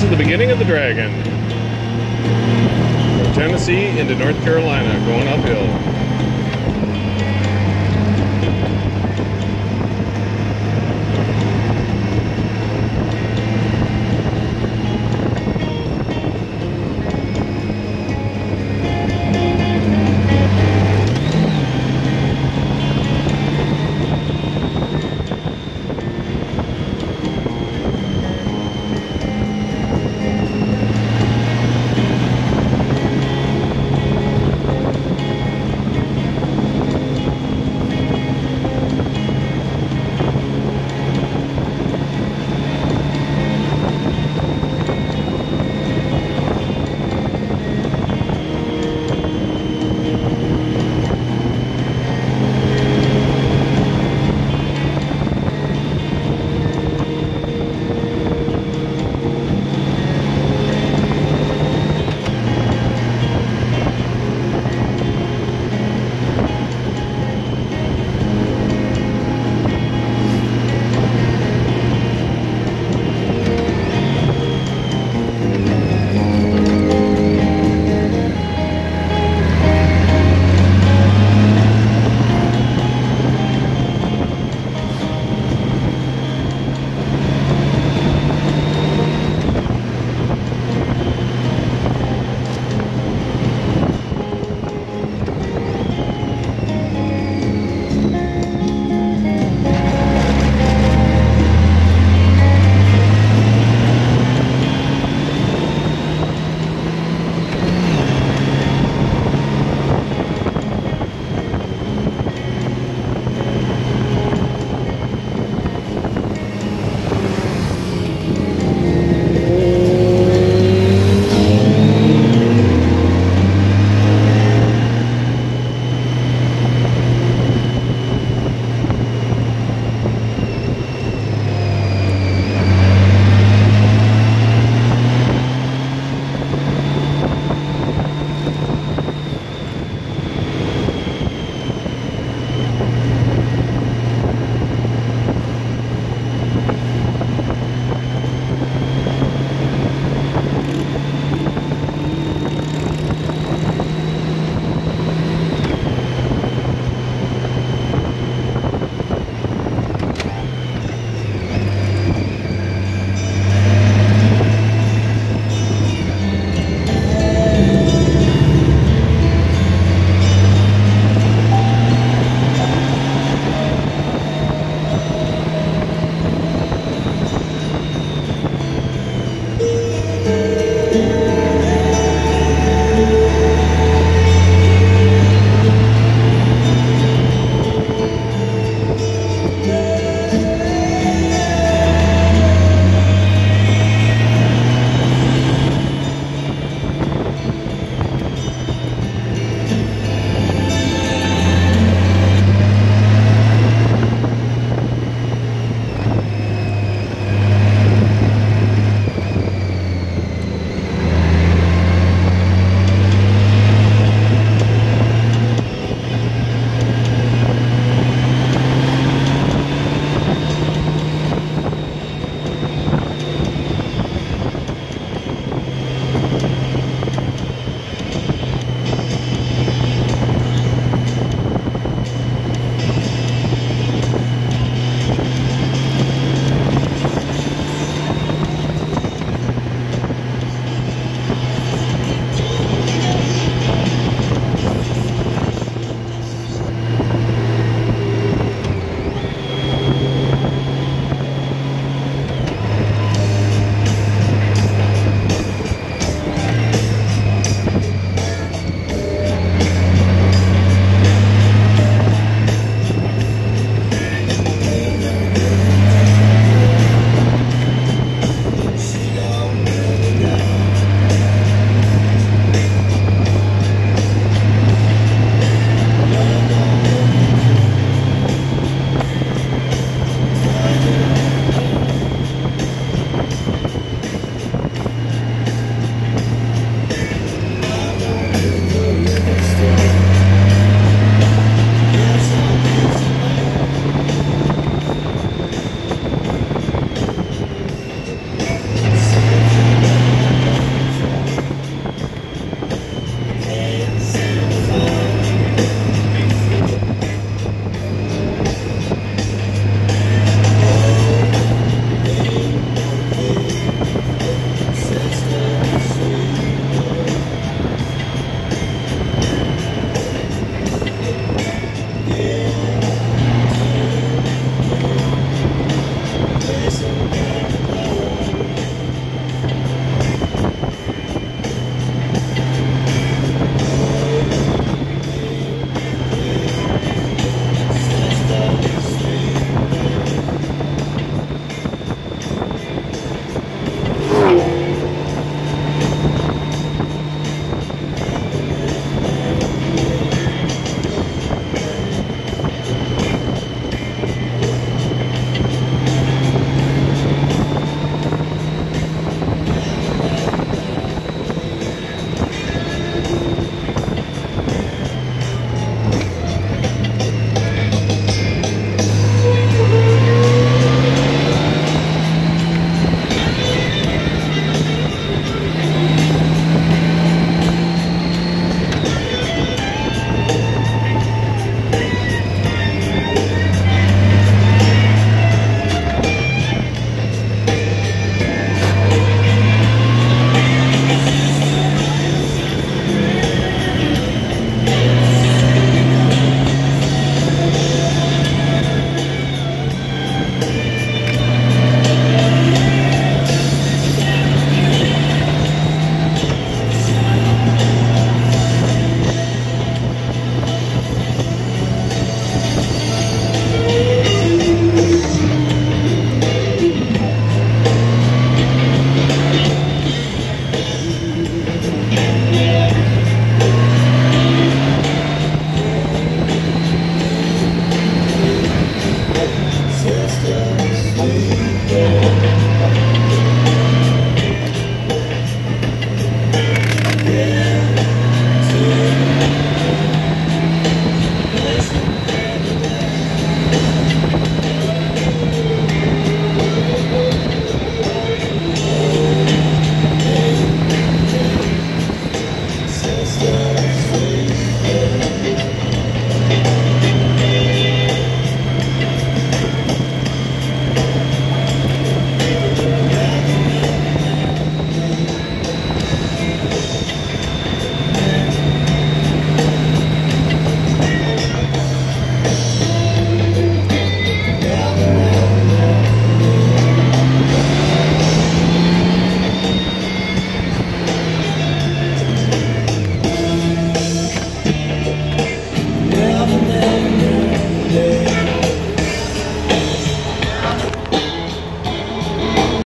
This is the beginning of the Dragon. From Tennessee into North Carolina, going uphill.